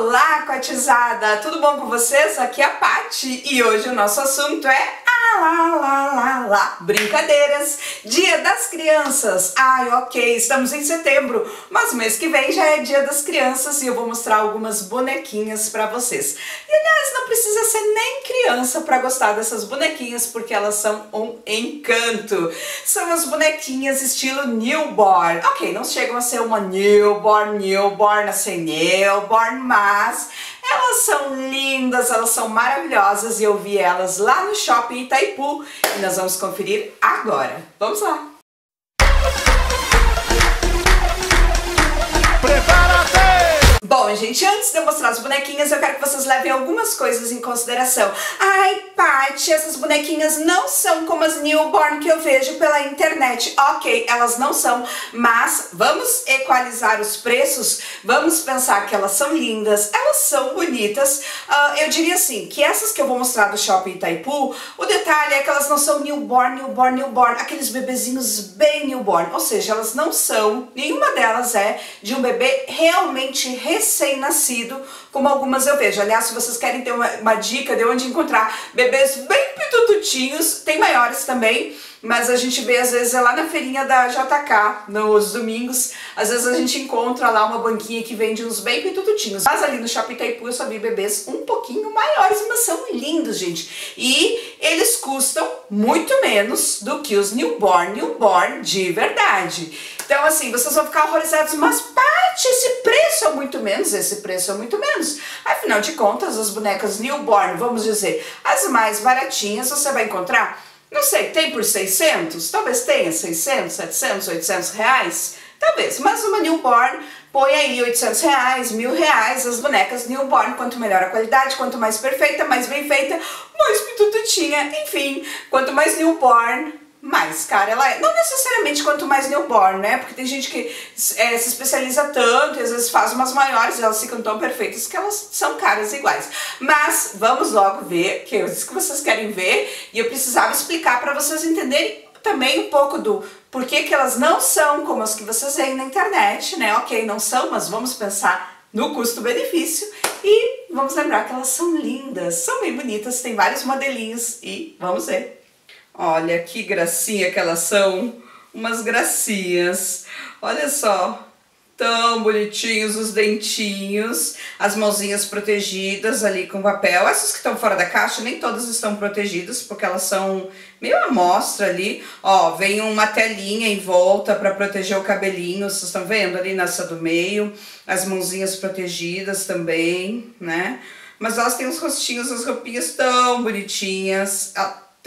Olá, coatizada! Tudo bom com vocês? Aqui é a Pati e hoje o nosso assunto é ah, lá, lá, lá, lá, brincadeiras, Dia das Crianças. Ai, ok, estamos em setembro, mas mês que vem já é Dia das Crianças e eu vou mostrar algumas bonequinhas para vocês. E aliás, não precisa ser nem criança para gostar dessas bonequinhas porque elas são um encanto. São as bonequinhas estilo newborn. Ok, não chegam a ser uma newborn, newborn, assim, newborn, mas elas são lindas, elas são maravilhosas e eu vi elas lá no Shopping Itaipu e nós vamos conferir agora. Vamos lá! Bom, gente, antes de eu mostrar as bonequinhas, eu quero que vocês levem algumas coisas em consideração. Ai, Paty, essas bonequinhas não são como as newborn que eu vejo pela internet. Ok, elas não são, mas vamos equalizar os preços, vamos pensar que elas são lindas, elas são bonitas. Uh, eu diria assim, que essas que eu vou mostrar do Shopping Itaipu, o detalhe é que elas não são newborn, newborn, newborn, aqueles bebezinhos bem newborn, ou seja, elas não são, nenhuma delas é de um bebê realmente recente recém-nascido, como algumas eu vejo. Aliás, se vocês querem ter uma, uma dica de onde encontrar bebês bem pitututinhos, tem maiores também, mas a gente vê às vezes é lá na feirinha da JK, nos domingos, às vezes a gente encontra lá uma banquinha que vende uns bem pitututinhos. Mas ali no Shopping Itaipu eu só vi bebês um pouquinho maiores, mas são lindos, gente. E eles custam muito menos do que os newborn, newborn de verdade. Então assim, vocês vão ficar horrorizados, mas Paty, preço é muito menos, esse preço é muito menos. Afinal de contas, as bonecas newborn, vamos dizer, as mais baratinhas, você vai encontrar não sei, tem por 600? Talvez tenha 600, 700, 800 reais? Talvez, mas uma newborn põe aí 800 reais, mil reais, as bonecas newborn, quanto melhor a qualidade, quanto mais perfeita, mais bem feita, mais pitututinha, enfim, quanto mais newborn, mais cara ela é. Não necessariamente quanto mais newborn, né? Porque tem gente que é, se especializa tanto e às vezes faz umas maiores e elas ficam tão perfeitas que elas são caras iguais. Mas vamos logo ver, que eu disse que vocês querem ver e eu precisava explicar para vocês entenderem também um pouco do porquê que elas não são como as que vocês veem na internet, né? Ok, não são, mas vamos pensar no custo-benefício e vamos lembrar que elas são lindas, são bem bonitas, tem vários modelinhos e vamos ver. Olha que gracinha que elas são, umas gracinhas. Olha só, tão bonitinhos os dentinhos, as mãozinhas protegidas ali com papel. Essas que estão fora da caixa, nem todas estão protegidas, porque elas são meio amostra ali. Ó, vem uma telinha em volta para proteger o cabelinho, vocês estão vendo ali nessa do meio. As mãozinhas protegidas também, né? Mas elas têm os rostinhos, as roupinhas tão bonitinhas.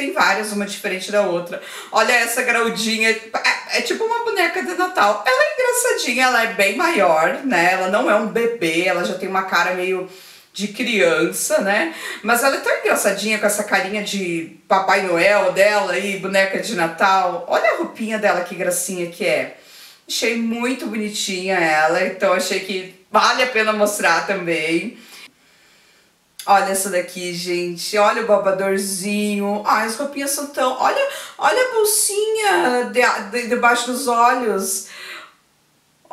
Tem várias, uma diferente da outra. Olha essa graudinha, é, é, tipo uma boneca de Natal. Ela é engraçadinha, ela é bem maior, né? Ela não é um bebê, ela já tem uma cara meio de criança, né? Mas ela é tão engraçadinha com essa carinha de Papai Noel dela e boneca de Natal. Olha a roupinha dela, que gracinha que é. Achei muito bonitinha ela, então achei que vale a pena mostrar também. Olha essa daqui, gente. Olha o babadorzinho. Ai, as roupinhas são tão... Olha, olha a bolsinha de, de, debaixo dos olhos.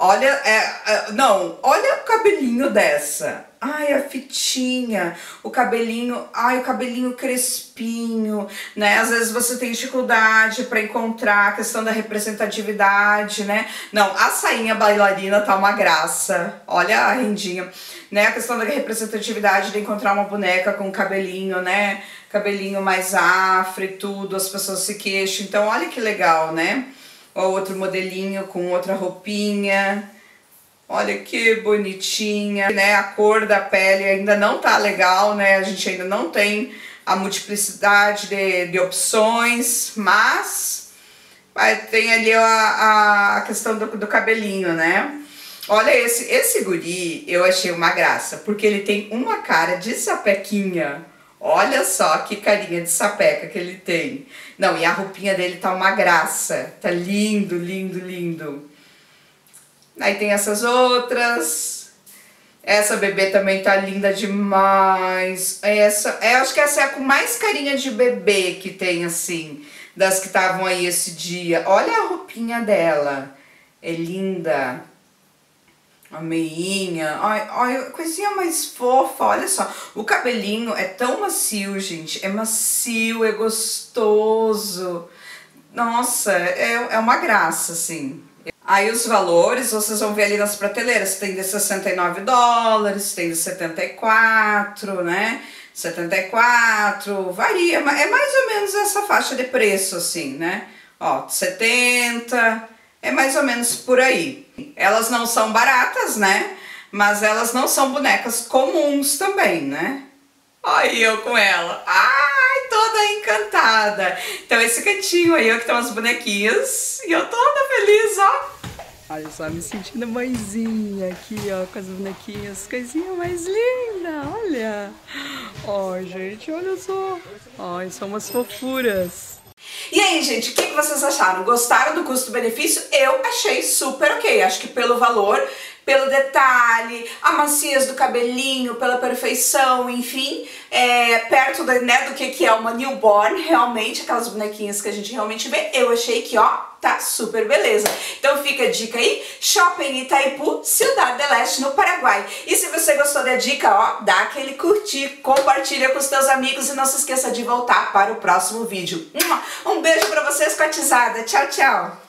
Olha, é, é, não, olha o cabelinho dessa. Ai, a fitinha, o cabelinho, ai, o cabelinho crespinho, né? Às vezes você tem dificuldade para encontrar a questão da representatividade, né? Não, a sainha bailarina tá uma graça. Olha a rendinha, né? A questão da representatividade de encontrar uma boneca com cabelinho, né? Cabelinho mais afro e tudo, as pessoas se queixam. Então, olha que legal, né? Ou outro modelinho com outra roupinha. Olha que bonitinha, né? A cor da pele ainda não tá legal, né? A gente ainda não tem a multiplicidade de, de opções, mas tem ali a, a questão do, do cabelinho, né? Olha esse, esse guri, eu achei uma graça, porque ele tem uma cara de sapequinha. Olha só que carinha de sapeca que ele tem. Não, e a roupinha dele tá uma graça. Tá lindo, lindo, lindo. Aí tem essas outras. Essa bebê também tá linda demais. Essa, é, acho que essa é a com mais carinha de bebê que tem, assim, das que estavam aí esse dia. Olha a roupinha dela. É linda. A meinha, ai, ai, coisinha mais fofa, olha só. O cabelinho é tão macio, gente, é macio, é gostoso. Nossa, é, é uma graça, assim. Aí os valores, vocês vão ver ali nas prateleiras, tem de 69 dólares, tem de 74, né? 74, varia, é mais ou menos essa faixa de preço, assim, né? Ó, 70, é mais ou menos por aí. Elas não são baratas, né? Mas elas não são bonecas comuns também, né? Olha eu com ela. Ai, toda encantada. Então esse cantinho aí, ó, que estão as bonequinhas. E eu toda feliz, ó. Olha só, me sentindo mãezinha aqui, ó, com as bonequinhas. Coisinha mais linda, olha. Ó, gente, olha só. Ai, são umas fofuras. E aí, gente, o que, vocês acharam? Gostaram do custo-benefício? Eu achei super ok. Acho que pelo valor, pelo detalhe, a maciez do cabelinho, pela perfeição, enfim, é, perto né, do que, que é uma newborn, realmente, aquelas bonequinhas que a gente realmente vê, eu achei que, ó, tá super beleza. Então fica a dica aí, Shopping Itaipu, Cidade de Leste, no Paraguai. E se você gostou da dica, ó, dá aquele curtir, compartilha com os teus amigos e não se esqueça de voltar para o próximo vídeo. Um beijo pra vocês, cotizada. Tchau, tchau.